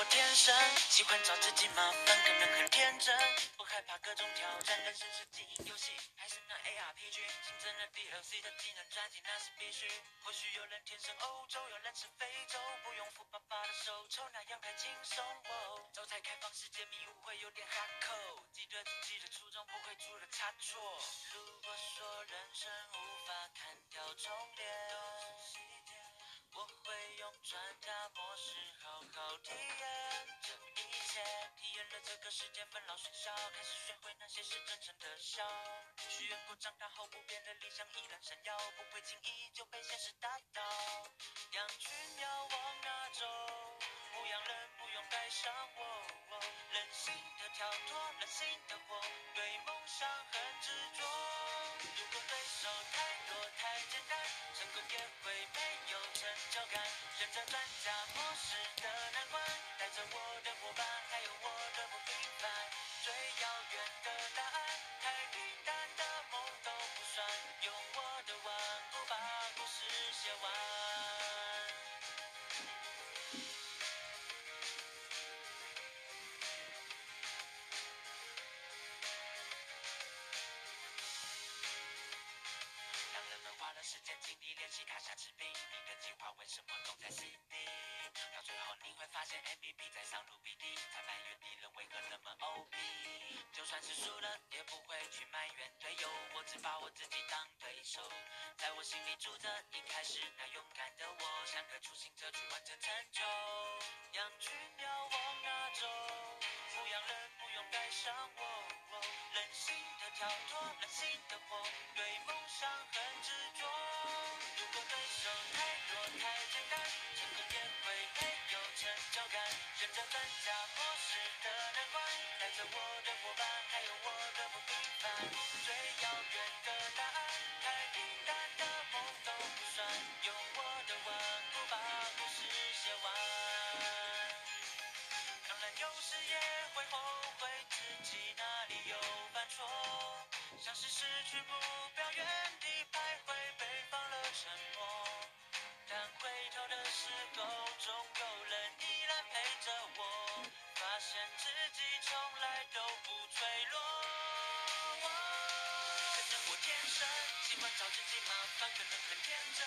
我天生，喜欢找自己麻烦，可能很天真，不害怕各种挑战。人生是经营游戏，还是那 ARPG？新增了 DLC 的技能专辑，那是必须。或许有人天生欧洲，有人是非洲，不用扶爸爸的手抽，那样太轻松。走在开放世界，迷雾会有点哈口，记得自己的初衷，不会出了差错。如果说人生无法砍掉重点，我会用专家模式好好体验这一切。体验了这个世界分老学小，开始学会哪些是真诚的笑。许愿过长大后不变的理想依然闪耀，不会轻易就被现实打倒。羊群要往哪走？牧羊人不用带上我，任性的跳脱，任性的活，对梦想很执着。如果对手太多太简单，成功也会没有成就感。选择专家模式事写完。让人们花了时间精力练习卡下指兵，你的计划为什么总在 CD？到最后你会发现 MVP 在上路 BD，才埋怨敌人为何那么 OP。就算是输了，把我自己当对手。在我心里住着一开始那勇敢的我，像个初心者去完成成就。羊群要往哪走？牧羊人不用带上我，任性的跳脱，任性的活，对梦想很执着。如果对手太弱太简单，成功也会没有成就感。选择专家模式的难关，带着我的伙伴，遥远的答案，太平淡的梦都不算，用我的顽固把故事写完。当然有时也会后悔自己哪里有犯错，像是失去目标原地徘徊，被放了沉默。但回头的时候，总有人依然陪着我，发现自己从来都。天生喜欢找自己麻烦，可能很天真，